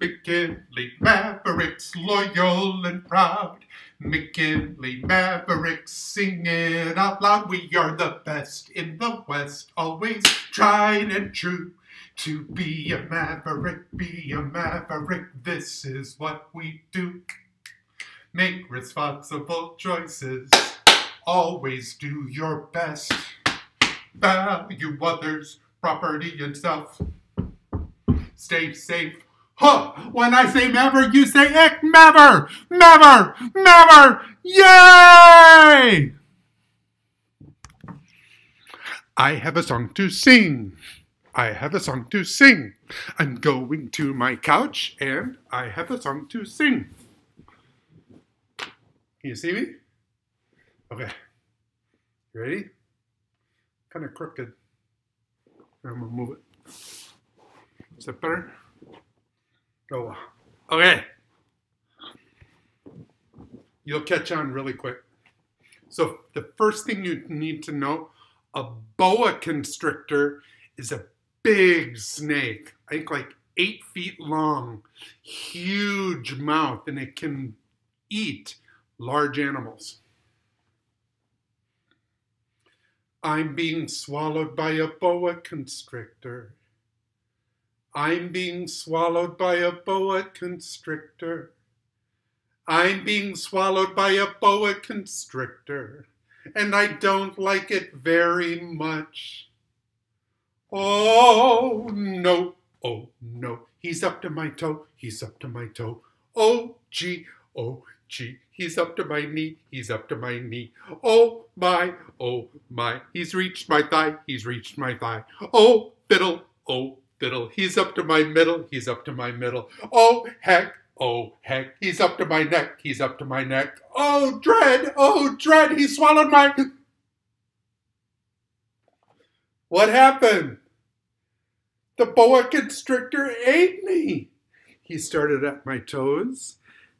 McKinley Mavericks, loyal and proud. McKinley Mavericks, sing it out loud. We are the best in the West, always tried and true. To be a maverick, be a maverick, this is what we do. Make responsible choices, always do your best. Value others, property and self. Stay safe. Huh! When I say never, you say ek never, never, Maver! Yay! I have a song to sing. I have a song to sing. I'm going to my couch and I have a song to sing. Can you see me? Okay. You ready? Kind of crooked. I'm gonna move it. That better? Oh, okay. You'll catch on really quick. So the first thing you need to know, a boa constrictor is a big snake. I think like eight feet long, huge mouth, and it can eat large animals. I'm being swallowed by a boa constrictor. I'm being swallowed by a boa constrictor. I'm being swallowed by a boa constrictor, and I don't like it very much. Oh no, oh no, he's up to my toe, he's up to my toe. Oh gee, oh gee, he's up to my knee, he's up to my knee. Oh my, oh my, he's reached my thigh, he's reached my thigh. Oh fiddle, oh fiddle, he's up to my middle, he's up to my middle. Oh heck, oh heck, he's up to my neck, he's up to my neck. Oh dread, oh dread, he swallowed my. What happened? The boa constrictor ate me. He started at my toes,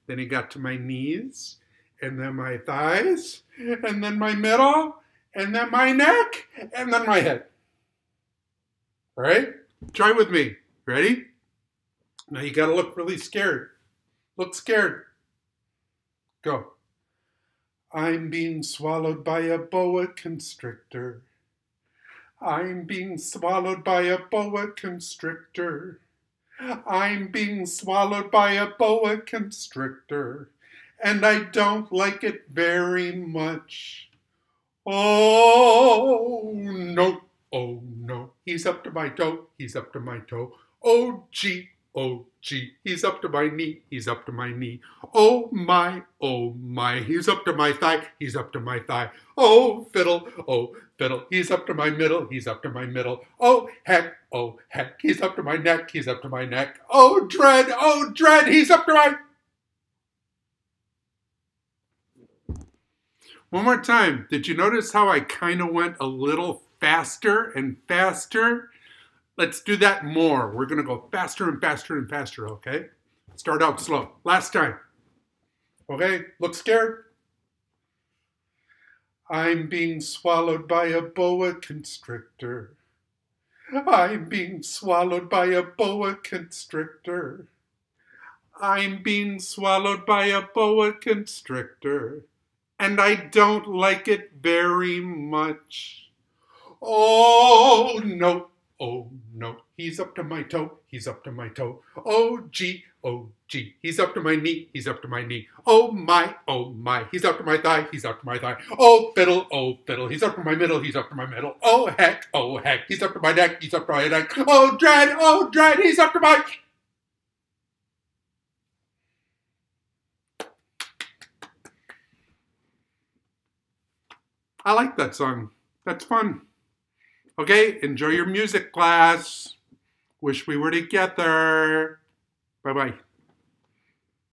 then he got to my knees, and then my thighs, and then my middle, and then my neck, and then my head. Right? Try with me. Ready? Now you got to look really scared. Look scared. Go. I'm being swallowed by a boa constrictor. I'm being swallowed by a boa constrictor. I'm being swallowed by a boa constrictor, and I don't like it very much. Oh no, oh no, he's up to my toe, he's up to my toe. Oh gee, oh gee, he's up to my knee, he's up to my knee. Oh my, oh my, he's up to my thigh, he's up to my thigh. Oh fiddle, oh fiddle, he's up to my middle, he's up to my middle. Oh heck, oh heck, he's up to my neck, he's up to my neck. Oh dread, oh dread, he's up to my. One more time. Did you notice how I kind of went a little faster and faster? Let's do that more. We're going to go faster and faster and faster, okay? Start out slow. Last time. Okay? Look scared? I'm being swallowed by a boa constrictor. I'm being swallowed by a boa constrictor. I'm being swallowed by a boa constrictor, and I don't like it very much. Oh no, oh no, he's up to my toe, he's up to my toe. Oh gee, oh gee, he's up to my knee, he's up to my knee. Oh my, oh my, he's up to my thigh, he's up to my thigh. Oh fiddle, oh fiddle, he's up to my middle, he's up to my middle. Oh heck, oh heck, he's up to my neck, he's up to my neck. Oh dread, oh dread, he's up to my. I like that song. That's fun. Okay, enjoy your music class. Wish we were together. Bye bye.